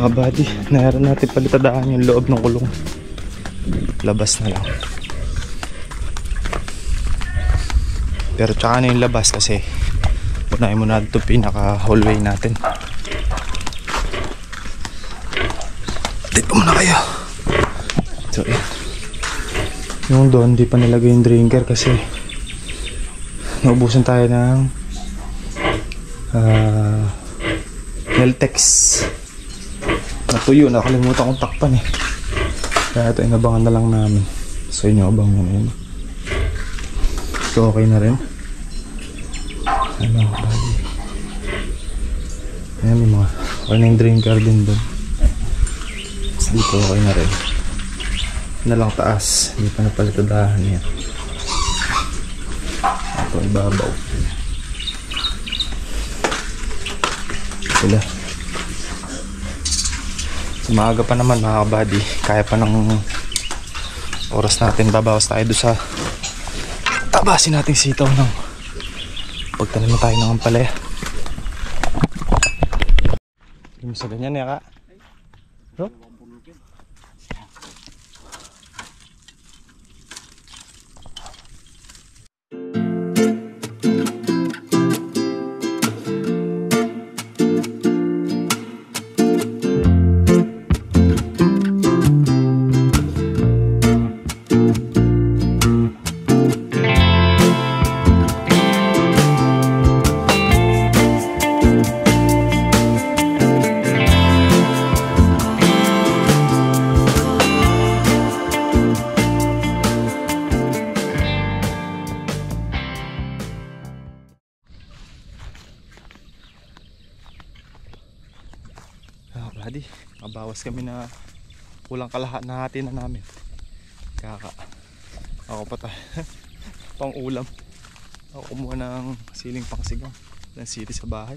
Mga buddy, nayaran natin palitadaan yung loob ng kulong. Labas na lang. Pero tsaka na yung labas kasi unahin muna ito pinaka hallway natin. Dito muna kayo. So yan. Yung doon, di pa nilagay yung drinker kasi naubusan tayo ng uh, Neltex natuyo nakalimutan kong takpan eh. Kaya ito inabangan na lang namin. So inyo abang yun yun. So okay na rin. Ano bali. Ayan may mga okay na yung drinker din doon dito okay na rin. Na lang taas. Hindi pa napalitadahan yan. Ito ibabaw. Sila maaga pa naman mga kabady kaya pa ng oras natin babawas tayo doon sa tabasin natin sitaw ng pagtanim tayo ng ampalaya. Yung sa ganyan ya ka no? Ah, buddy, mabawas kami na kulang kalahat na hati na namin. Kaka, ako pa tayo. pang ulam. Ako kumuha ng siling pang sigang. Ng sili sa bahay.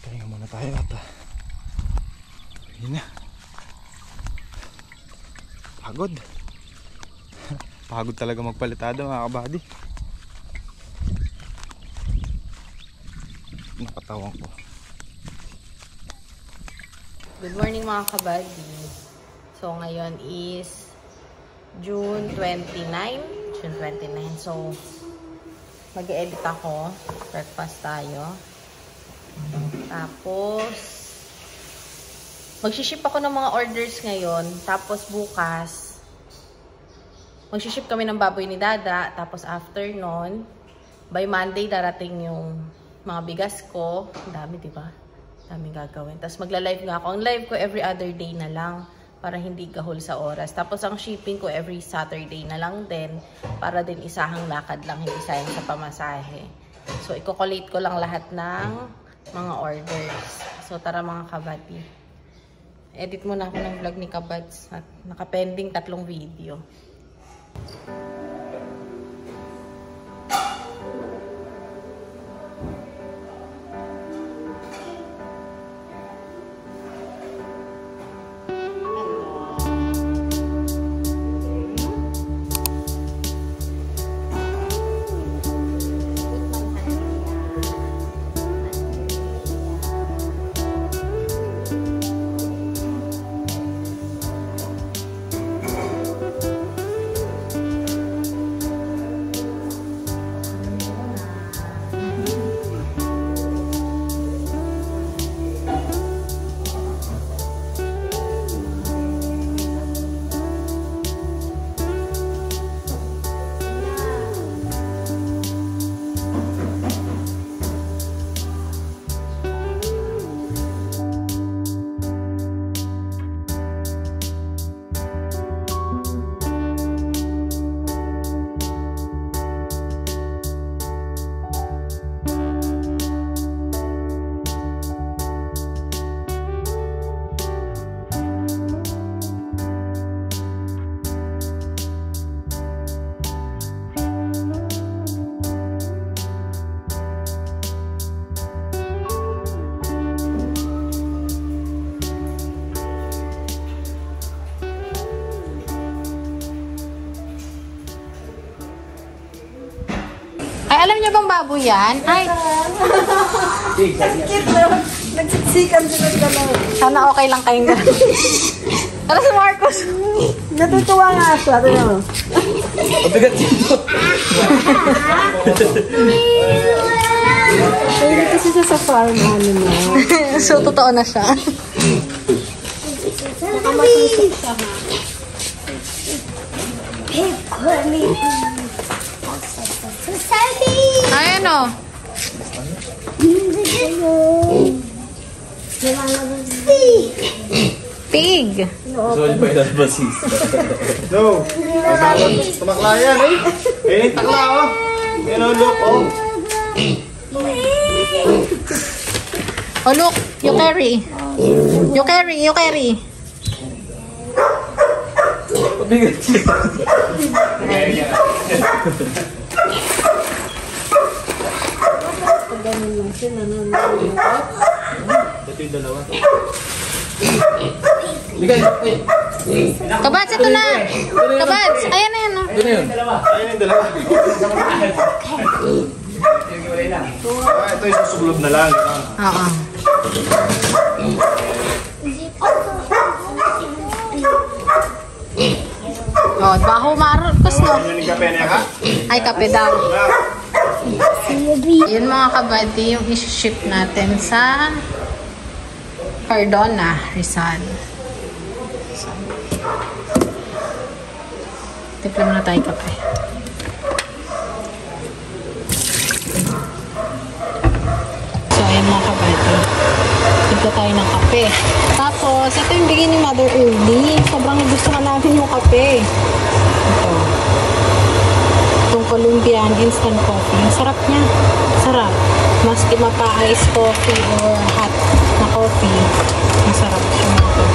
Pahinga muna tayo at ah, yun na. Pagod. Pagod talaga magpalitada mga kabady. Nakatawan ko. Good morning mga kabady. So ngayon is June 29. June 29. So mag-edit ako. Breakfast tayo. Tapos mag-ship ako ng mga orders ngayon. Tapos bukas mag-ship kami ng baboy ni Dada. Tapos after nun, by Monday darating yung mga bigas ko. Dami, di ba? Daming gagawin. Tapos magla-live nga ako. Ang live ko every other day na lang para hindi gahol sa oras. Tapos ang shipping ko every Saturday na lang din para din isahang lakad lang, hindi sayang sa pamasahe. So, i-collate ko lang lahat ng mga orders. So, tara mga kabati. Edit muna ako ng vlog ni Kabads. Nakapending tatlong video. Ay, alam niyo bang baboy yan? Ay, Sakit na. Nagsiksikan sila sa dalawa. sana okay lang kayong gano'n. Tara si Marcos. Natutuwa nga siya. Ito naman. Pwede kasi siya sa farm animal. so, totoo na siya. Nakamasisip siya ha. Ayan o. Pig. No. Tumakla yan eh. Eh, takla oh. Yan oh, look oh. Oh, look. You carry. You carry. You carry. Pag ganun lang siya, nanonood. Kabads, ito na. Kabads, ayan na yan. oh. Ayun yung dalawa. Ah, ito yung susuglog na lang. Oo. Oh, baho Marcos, no? Ano yung kape niya ka? Ay, kape daw. Yun mga kabady, yung isi-ship natin sa Cardona, Rizal. So, Tipla muna tayo kape. So, ayan mga kabady. Tipla tayo ng kape. Tapos, ito yung bigay ni Mother Early. Sobrang gusto na namin yung kape. Ito Colombian instant coffee. Ang sarap niya. Sarap. Maski mapa-ice coffee or hot na coffee, masarap siya.